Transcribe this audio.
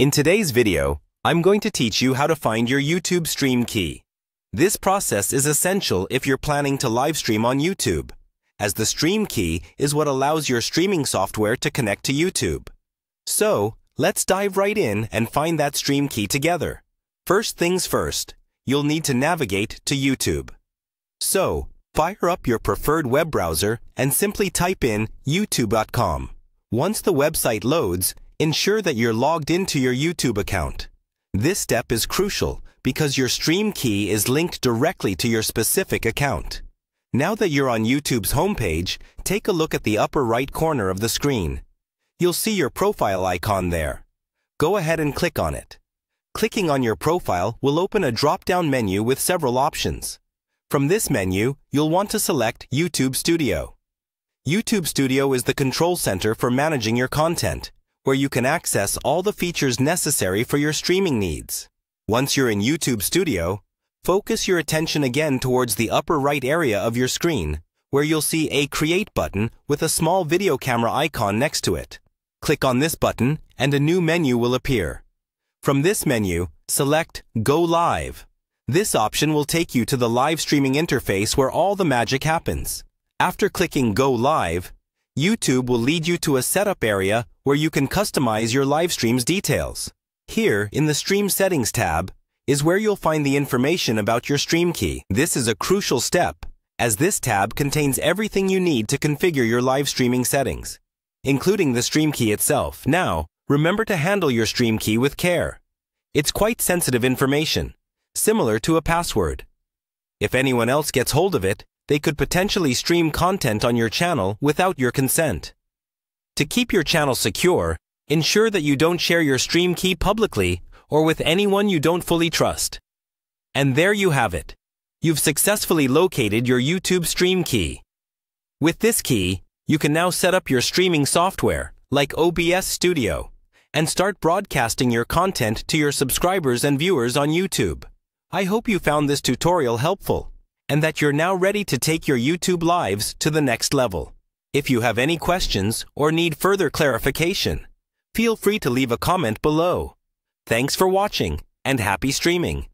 In today's video, I'm going to teach you how to find your YouTube stream key. This process is essential if you're planning to live stream on YouTube, as the stream key is what allows your streaming software to connect to YouTube. So, let's dive right in and find that stream key together. First things first, you'll need to navigate to YouTube. So, fire up your preferred web browser and simply type in youtube.com. Once the website loads, ensure that you're logged into your YouTube account. This step is crucial because your stream key is linked directly to your specific account. Now that you're on YouTube's homepage, take a look at the upper right corner of the screen. You'll see your profile icon there. Go ahead and click on it. Clicking on your profile will open a drop-down menu with several options. From this menu, you'll want to select YouTube Studio. YouTube Studio is the control center for managing your content, where you can access all the features necessary for your streaming needs. Once you're in YouTube Studio, focus your attention again towards the upper right area of your screen, where you'll see a Create button with a small video camera icon next to it. Click on this button and a new menu will appear. From this menu, select Go Live. This option will take you to the live streaming interface where all the magic happens. After clicking Go Live, YouTube will lead you to a setup area where you can customize your live stream's details. Here, in the Stream Settings tab, is where you'll find the information about your stream key. This is a crucial step, as this tab contains everything you need to configure your live streaming settings, including the stream key itself. Now, remember to handle your stream key with care. It's quite sensitive information, similar to a password. If anyone else gets hold of it, they could potentially stream content on your channel without your consent. To keep your channel secure, ensure that you don't share your stream key publicly or with anyone you don't fully trust. And there you have it. You've successfully located your YouTube stream key. With this key, you can now set up your streaming software, like OBS Studio, and start broadcasting your content to your subscribers and viewers on YouTube. I hope you found this tutorial helpful and that you're now ready to take your YouTube lives to the next level. If you have any questions or need further clarification, feel free to leave a comment below. Thanks for watching and happy streaming.